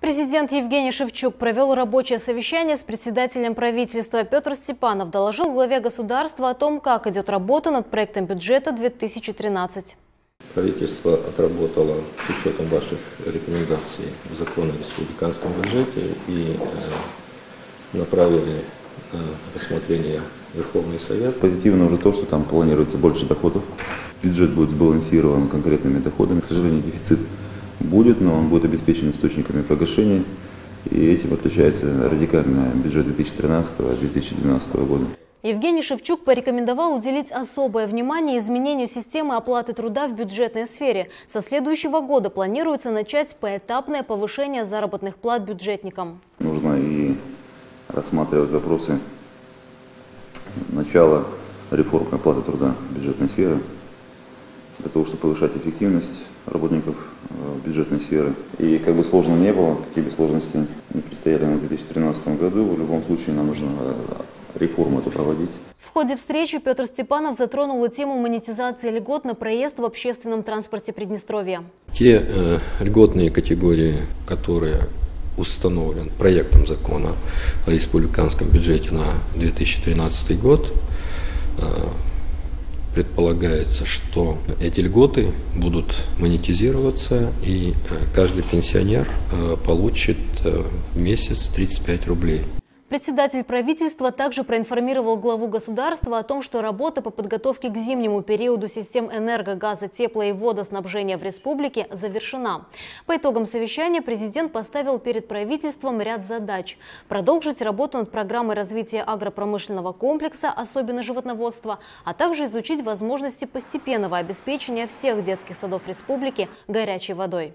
Президент Евгений Шевчук провел рабочее совещание с председателем правительства. Петр Степанов доложил главе государства о том, как идет работа над проектом бюджета 2013. Правительство отработало с учетом ваших рекомендаций закон о республиканском бюджете и э, направили на рассмотрение Верховный Совет. Позитивно уже то, что там планируется больше доходов. Бюджет будет сбалансирован конкретными доходами. К сожалению, дефицит будет, но он будет обеспечен источниками погашения. И этим отличается радикально бюджет 2013-2012 года. Евгений Шевчук порекомендовал уделить особое внимание изменению системы оплаты труда в бюджетной сфере. Со следующего года планируется начать поэтапное повышение заработных плат бюджетникам. Нужно и рассматривать вопросы начала реформы оплаты труда бюджетной сферы для того, чтобы повышать эффективность работников э, бюджетной сферы. И как бы сложно не было, какие бы сложности не предстояли на 2013 году, в любом случае нам нужно э, реформу эту проводить. В ходе встречи Петр Степанов затронул и тему монетизации льгот на проезд в общественном транспорте Приднестровья. Те э, льготные категории, которые установлен проектом закона о республиканском бюджете на 2013 год, э, предполагается, что эти льготы будут монетизироваться, и э, каждый пенсионер э, получит в месяц 35 рублей. Председатель правительства также проинформировал главу государства о том, что работа по подготовке к зимнему периоду систем энерго, газа, тепла и водоснабжения в республике завершена. По итогам совещания президент поставил перед правительством ряд задач. Продолжить работу над программой развития агропромышленного комплекса, особенно животноводства, а также изучить возможности постепенного обеспечения всех детских садов республики горячей водой.